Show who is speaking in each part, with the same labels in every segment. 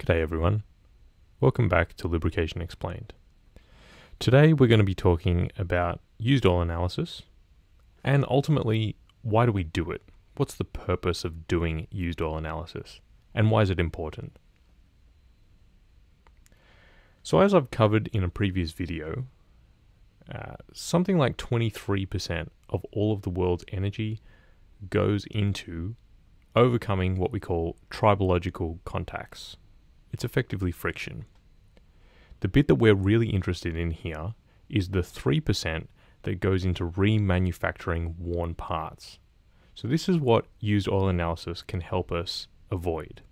Speaker 1: G'day everyone. Welcome back to Lubrication Explained. Today we're going to be talking about used oil analysis and ultimately why do we do it? What's the purpose of doing used oil analysis and why is it important? So as I've covered in a previous video, uh, something like 23% of all of the world's energy goes into overcoming what we call tribological contacts. It's effectively friction. The bit that we're really interested in here is the 3% that goes into remanufacturing worn parts. So this is what used oil analysis can help us avoid.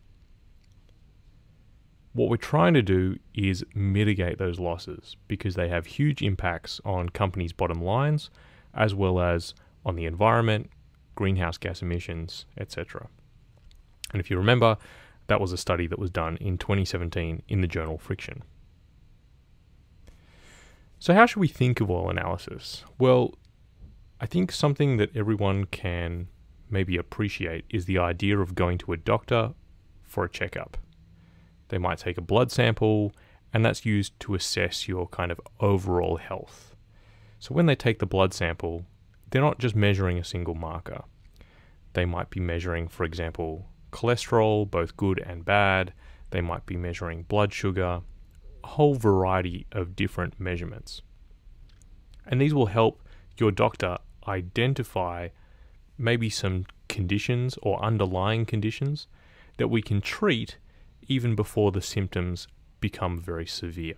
Speaker 1: What we're trying to do is mitigate those losses because they have huge impacts on companies' bottom lines as well as on the environment, greenhouse gas emissions, etc. And if you remember, that was a study that was done in 2017 in the journal Friction. So, how should we think of oil analysis? Well, I think something that everyone can maybe appreciate is the idea of going to a doctor for a checkup. They might take a blood sample, and that's used to assess your kind of overall health. So, when they take the blood sample, they're not just measuring a single marker. They might be measuring, for example, cholesterol, both good and bad. They might be measuring blood sugar, a whole variety of different measurements. And these will help your doctor identify maybe some conditions or underlying conditions that we can treat even before the symptoms become very severe.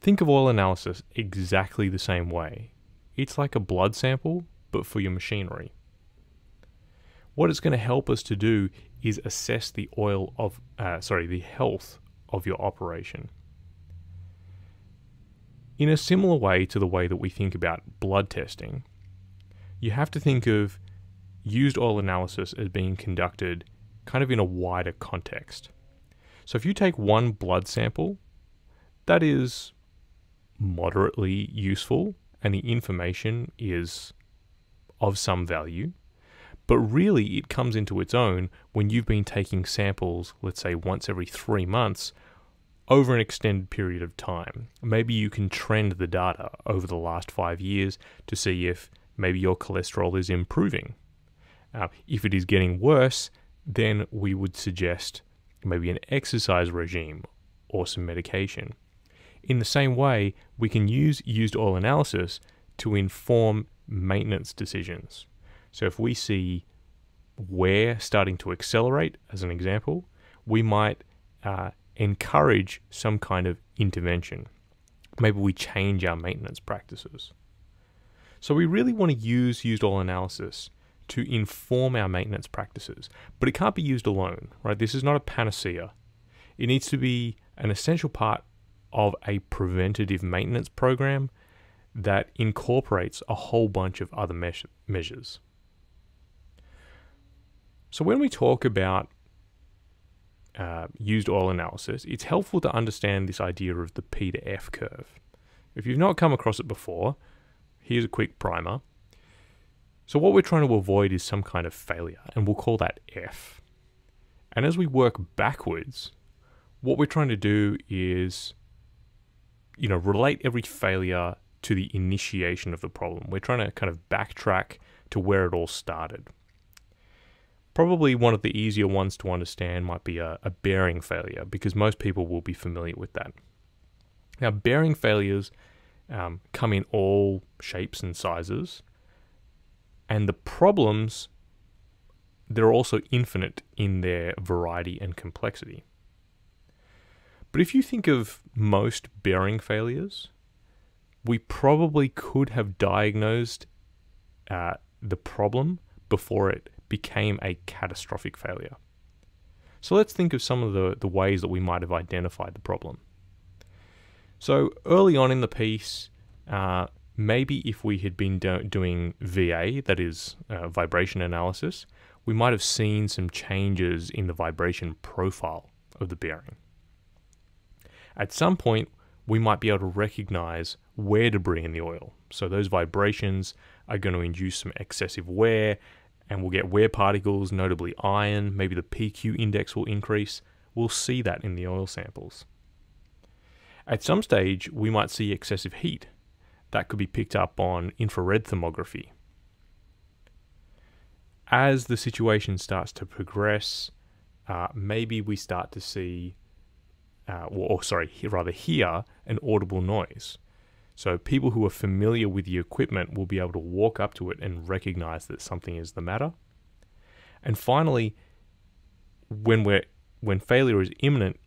Speaker 1: Think of oil analysis exactly the same way. It's like a blood sample, but for your machinery. What it's going to help us to do is assess the oil of, uh, sorry, the health of your operation. In a similar way to the way that we think about blood testing, you have to think of used oil analysis as being conducted kind of in a wider context. So if you take one blood sample, that is moderately useful and the information is of some value. But really, it comes into its own when you've been taking samples, let's say once every three months, over an extended period of time. Maybe you can trend the data over the last five years to see if maybe your cholesterol is improving. Uh, if it is getting worse, then we would suggest maybe an exercise regime or some medication. In the same way, we can use used oil analysis to inform maintenance decisions. So if we see wear starting to accelerate, as an example, we might uh, encourage some kind of intervention. Maybe we change our maintenance practices. So we really want to use used oil analysis to inform our maintenance practices, but it can't be used alone, right? This is not a panacea. It needs to be an essential part of a preventative maintenance program that incorporates a whole bunch of other measures. So when we talk about uh, used oil analysis, it's helpful to understand this idea of the P to F curve. If you've not come across it before, here's a quick primer. So what we're trying to avoid is some kind of failure, and we'll call that F. And as we work backwards, what we're trying to do is, you know, relate every failure to the initiation of the problem. We're trying to kind of backtrack to where it all started. Probably one of the easier ones to understand might be a, a bearing failure because most people will be familiar with that. Now, bearing failures um, come in all shapes and sizes, and the problems they're also infinite in their variety and complexity. But if you think of most bearing failures, we probably could have diagnosed uh, the problem before it became a catastrophic failure. So let's think of some of the, the ways that we might have identified the problem. So early on in the piece, uh, maybe if we had been do- doing VA, that is uh, vibration analysis, we might have seen some changes in the vibration profile of the bearing. At some point, we might be able to recognize wear debris in the oil. So those vibrations are going to induce some excessive wear, and we'll get wear particles, notably iron. Maybe the PQ index will increase. we'll see that in the oil samples. At some stage, we might see excessive heat. That could be picked up on infrared thermography. As the situation starts to progress, uh, maybe we start to see, uh, or, or sorry, rather hear an audible noise. So people who are familiar with the equipment will be able to walk up to it and recognize that something is the matter. And finally, when we're when failure is imminent,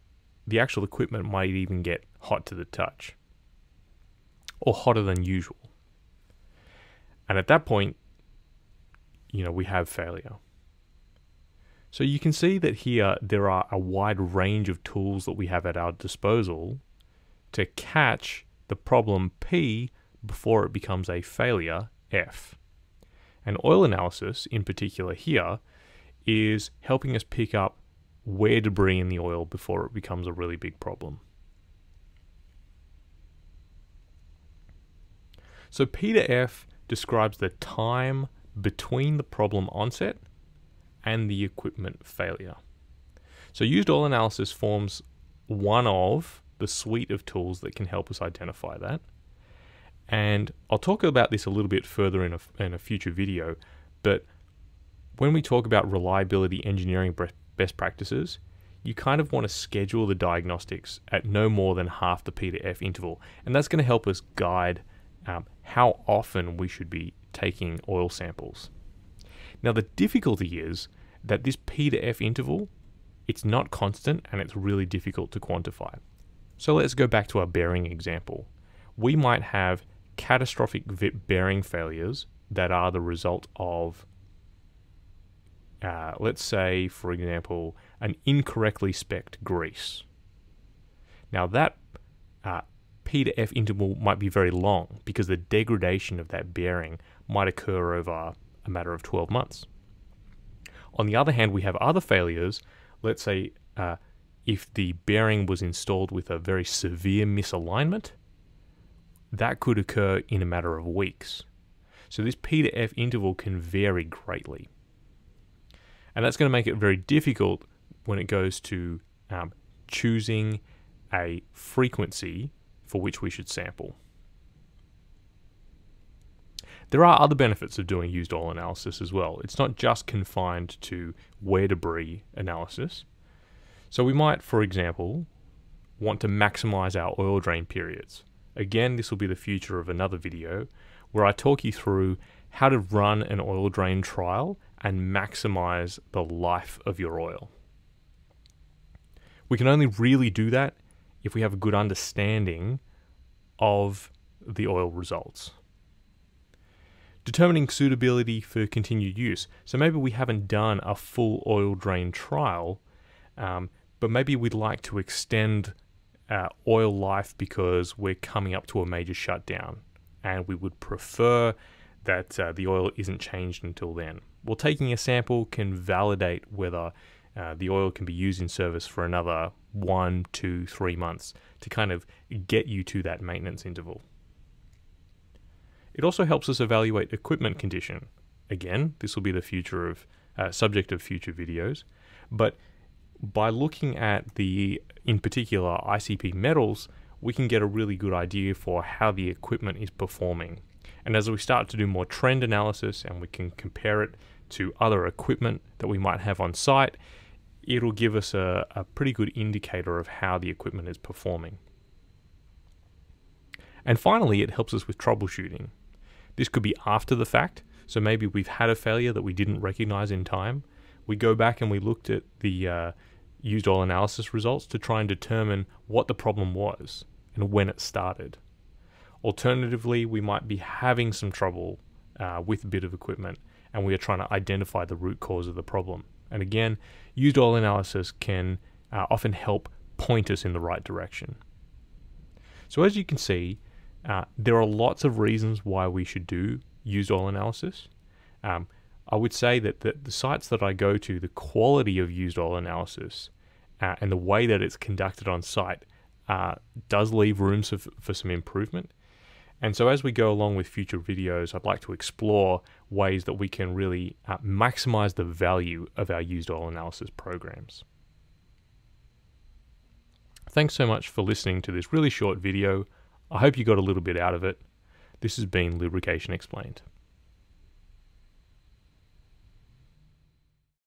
Speaker 1: the actual equipment might even get hot to the touch or hotter than usual. And at that point, you know, we have failure. So you can see that here there are a wide range of tools that we have at our disposal to catch the problem P before it becomes a failure F. And oil analysis, in particular here, is helping us pick up wear debris in the oil before it becomes a really big problem. So P to F describes the time between the problem onset and the equipment failure. So used oil analysis forms one of the suite of tools that can help us identify that. And I'll talk about this a little bit further in a, in a future video, but when we talk about reliability engineering best practices, you kind of want to schedule the diagnostics at no more than half the P to F interval. And that's going to help us guide um, how often we should be taking oil samples. Now, the difficulty is that this P to F interval, it's not constant and it's really difficult to quantify. So let's go back to our bearing example. We might have catastrophic bearing failures that are the result of, uh, let's say, for example, an incorrectly specced grease. Now that uh, P to F interval might be very long because the degradation of that bearing might occur over a matter of 12 months. On the other hand, we have other failures. Let's say uh, if the bearing was installed with a very severe misalignment, that could occur in a matter of weeks. So this P to F interval can vary greatly. And that's going to make it very difficult when it goes to um, choosing a frequency for which we should sample. There are other benefits of doing used oil analysis as well. It's not just confined to wear debris analysis. So we might, for example, want to maximize our oil drain periods. Again, this will be the future of another video where I talk you through how to run an oil drain trial and maximize the life of your oil. We can only really do that if we have a good understanding of the oil results. Determining suitability for continued use. So maybe we haven't done a full oil drain trial, um, but maybe we'd like to extend uh, oil life because we're coming up to a major shutdown and we would prefer that uh, the oil isn't changed until then. Well, taking a sample can validate whether uh, the oil can be used in service for another one, two, three months to kind of get you to that maintenance interval. It also helps us evaluate equipment condition. Again, this will be the future of uh, subject of future videos, but by looking at the, in particular, ICP metals, we can get a really good idea for how the equipment is performing. And as we start to do more trend analysis and we can compare it to other equipment that we might have on site, it'll give us a, a pretty good indicator of how the equipment is performing. And finally, it helps us with troubleshooting. This could be after the fact, so maybe we've had a failure that we didn't recognize in time, we go back and we looked at the uh, used oil analysis results to try and determine what the problem was and when it started. Alternatively, we might be having some trouble uh, with a bit of equipment and we are trying to identify the root cause of the problem. And again, used oil analysis can uh, often help point us in the right direction. So, as you can see, uh, there are lots of reasons why we should do used oil analysis. Um, I would say that the, the sites that I go to, the quality of used oil analysis uh, and the way that it's conducted on site uh, does leave rooms for, for some improvement. And so, as we go along with future videos, I'd like to explore ways that we can really uh, maximize the value of our used oil analysis programs. thanks so much for listening to this really short video. I hope you got a little bit out of it. This has been Lubrication Explained.